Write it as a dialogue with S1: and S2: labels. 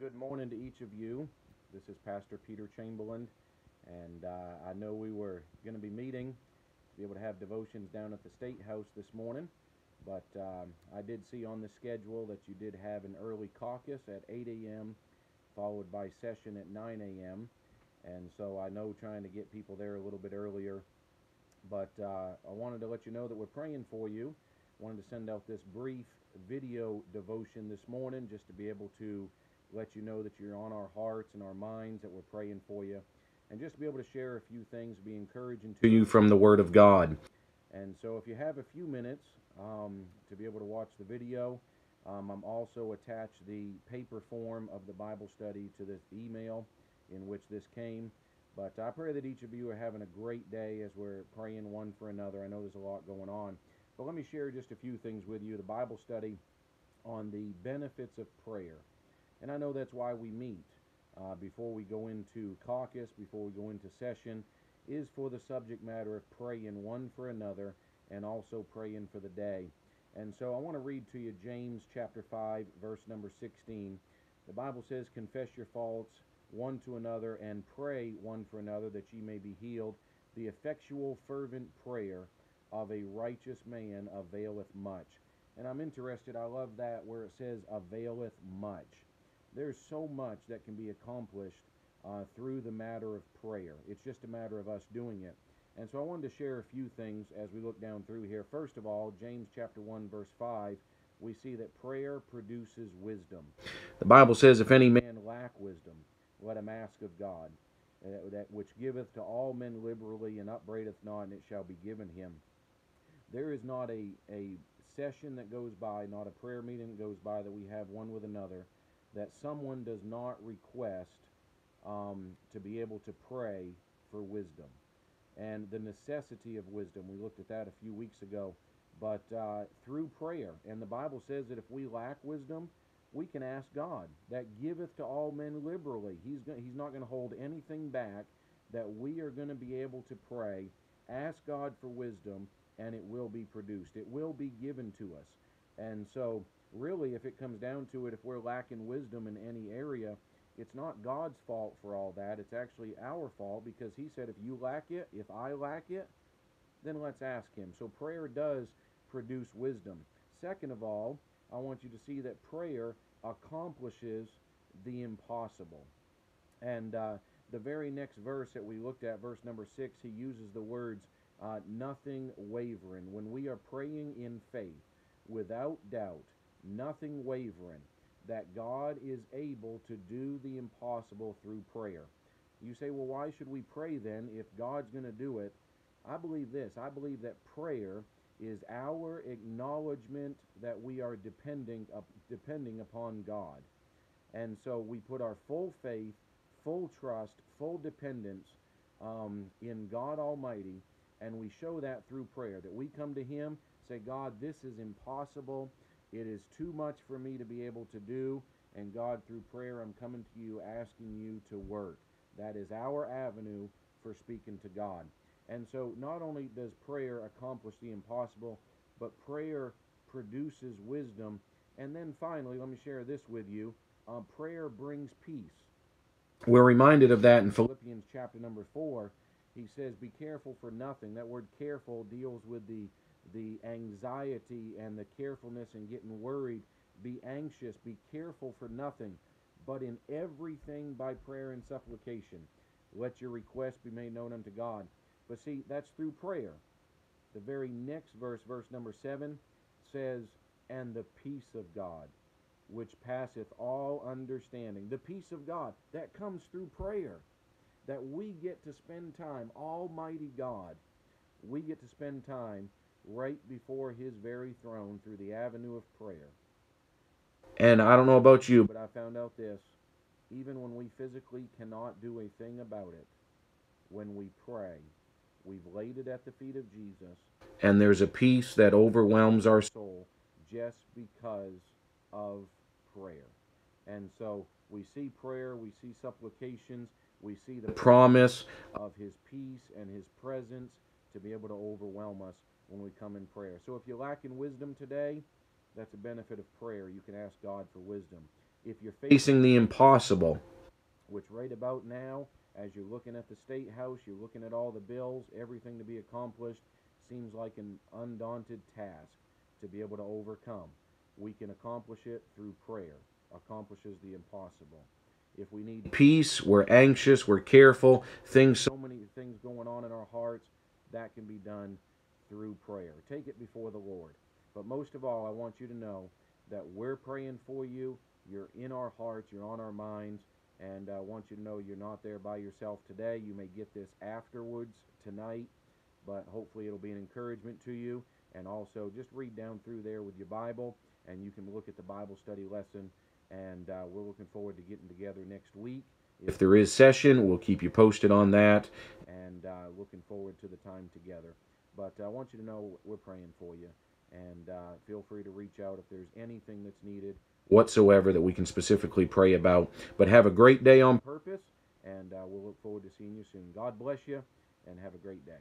S1: good morning to each of you. This is Pastor Peter Chamberlain, and uh, I know we were going to be meeting to be able to have devotions down at the State House this morning, but um, I did see on the schedule that you did have an early caucus at 8 a.m., followed by session at 9 a.m., and so I know trying to get people there a little bit earlier, but uh, I wanted to let you know that we're praying for you. Wanted to send out this brief video devotion this morning just to be able to let you know that you're on our hearts and our minds, that we're praying for you, and just be able to share a few things, be encouraging to you from the Word of God. And so, if you have a few minutes um, to be able to watch the video, um, I'm also attached the paper form of the Bible study to this email in which this came. But I pray that each of you are having a great day as we're praying one for another. I know there's a lot going on. But let me share just a few things with you. The Bible study on the benefits of prayer. And I know that's why we meet uh, before we go into caucus, before we go into session, is for the subject matter of praying one for another and also praying for the day. And so I want to read to you James chapter 5, verse number 16. The Bible says, Confess your faults one to another and pray one for another that ye may be healed. The effectual, fervent prayer of a righteous man availeth much. And I'm interested, I love that where it says availeth much. There's so much that can be accomplished uh, through the matter of prayer. It's just a matter of us doing it. And so I wanted to share a few things as we look down through here. First of all, James chapter 1 verse 5, we see that prayer produces wisdom. The Bible says if any man lack wisdom, let him ask of God, uh, that which giveth to all men liberally and upbraideth not, and it shall be given him. There is not a, a session that goes by, not a prayer meeting that goes by that we have one with another, that someone does not request um, to be able to pray for wisdom and the necessity of wisdom. We looked at that a few weeks ago. But uh, through prayer, and the Bible says that if we lack wisdom, we can ask God that giveth to all men liberally. He's, go- he's not going to hold anything back, that we are going to be able to pray, ask God for wisdom, and it will be produced. It will be given to us. And so, really, if it comes down to it, if we're lacking wisdom in any area, it's not God's fault for all that. It's actually our fault because He said, if you lack it, if I lack it, then let's ask Him. So, prayer does produce wisdom. Second of all, I want you to see that prayer accomplishes the impossible. And uh, the very next verse that we looked at, verse number six, he uses the words uh, nothing wavering. When we are praying in faith, without doubt, nothing wavering, that God is able to do the impossible through prayer. You say, well, why should we pray then if God's going to do it? I believe this. I believe that prayer is our acknowledgement that we are depending depending upon God. And so we put our full faith, full trust, full dependence um, in God Almighty and we show that through prayer, that we come to Him, say, God, this is impossible. It is too much for me to be able to do. And God, through prayer, I'm coming to you asking you to work. That is our avenue for speaking to God. And so not only does prayer accomplish the impossible, but prayer produces wisdom. And then finally, let me share this with you. Um, prayer brings peace. We're reminded of that in Philippians chapter number 4 he says, "Be careful for nothing." That word "careful" deals with the the anxiety and the carefulness and getting worried. Be anxious. Be careful for nothing, but in everything by prayer and supplication, let your request be made known unto God. But see, that's through prayer. The very next verse, verse number seven, says, "And the peace of God." Which passeth all understanding. The peace of God that comes through prayer that we get to spend time, Almighty God, we get to spend time right before His very throne through the avenue of prayer. And I don't know about you, but I found out this even when we physically cannot do a thing about it, when we pray, we've laid it at the feet of Jesus, and there's a peace that overwhelms our soul just because of prayer. And so we see prayer, we see supplications, we see the promise of his peace and his presence to be able to overwhelm us when we come in prayer. So if you lack in wisdom today, that's a benefit of prayer. You can ask God for wisdom. if you're facing the impossible, which right about now, as you're looking at the state house, you're looking at all the bills, everything to be accomplished, seems like an undaunted task to be able to overcome. We can accomplish it through prayer, accomplishes the impossible. If we need peace, we're anxious, we're careful, things, so many things going on in our hearts, that can be done through prayer. Take it before the Lord. But most of all, I want you to know that we're praying for you. You're in our hearts, you're on our minds, and I want you to know you're not there by yourself today. You may get this afterwards tonight, but hopefully it'll be an encouragement to you. And also, just read down through there with your Bible, and you can look at the Bible study lesson. And uh, we're looking forward to getting together next week. If there is session, we'll keep you posted on that, and uh, looking forward to the time together. But I want you to know we're praying for you, and uh, feel free to reach out if there's anything that's needed whatsoever that we can specifically pray about. But have a great day on purpose, and uh, we'll look forward to seeing you soon. God bless you, and have a great day.